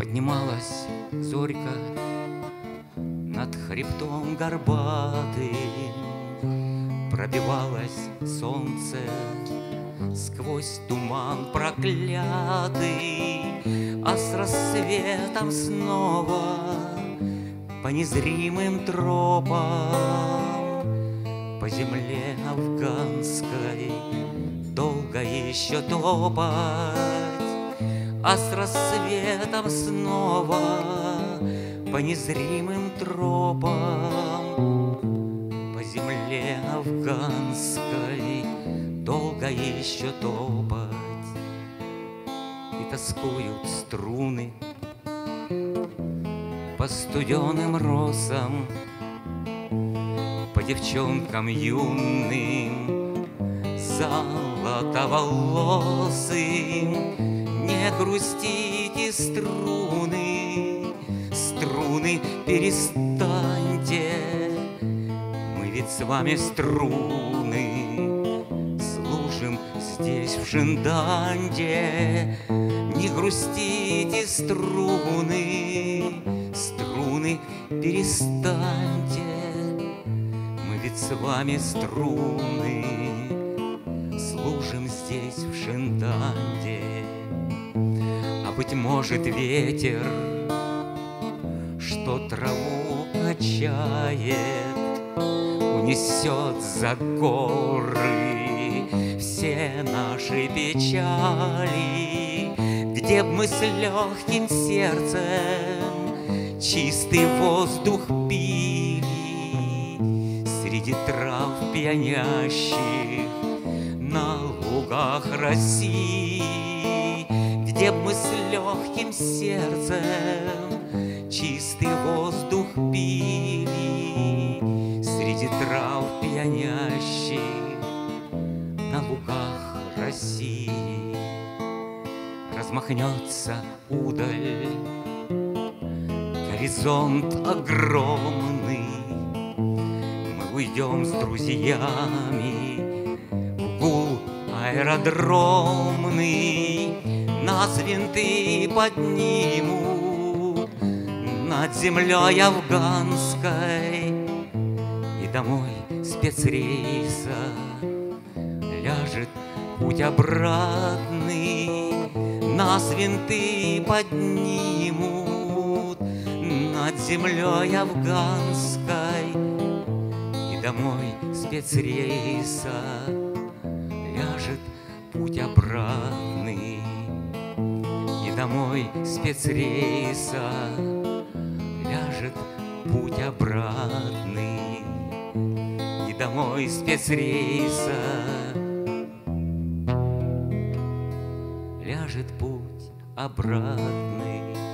Поднималась зорька над хребтом горбатым, Пробивалось солнце сквозь туман проклятый, А с рассветом снова по незримым тропам. По земле афганской долго еще топать, А с рассветом снова по незримым тропам По земле афганской долго еще топать И тоскуют струны по студеным росам, По девчонкам юным, золотоволосым. Не грустите, струны, струны, перестаньте, Мы ведь с вами струны, служим здесь в Шинданде. Не грустите, струны, струны, перестаньте, Мы ведь с вами струны, служим здесь в Шинданде. Быть может ветер, что траву качает, Унесет за горы все наши печали, Где б мы с легким сердцем чистый воздух пили? Среди трав пьянящих на лугах России, Мы с легким сердцем чистый воздух пили Среди трав пьянящих на лугах России. Размахнется удаль, горизонт огромный, Мы уйдем с друзьями в гул аэродромный, Нас винты поднимут над землей афганской, И домой спецрейса ляжет путь обратный. Нас винты поднимут над землей афганской, И домой спецрейса ляжет путь обратный. Домой спецрейса ляжет путь обратный. И домой спецрейса ляжет путь обратный.